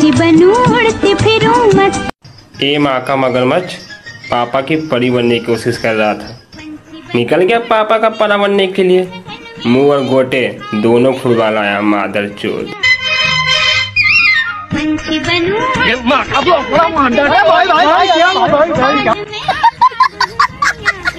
पंछी बनू उड़ती फिरूं मत। ए माँ का मगरमच्छ पापा की परी बनने की कोशिश कर रहा था। निकल गया पापा का परा बनने के लिए। मुँह और गोटे दोनों खुलवा लाया मादर चोर। पंछी बनूं भाई भाई भाई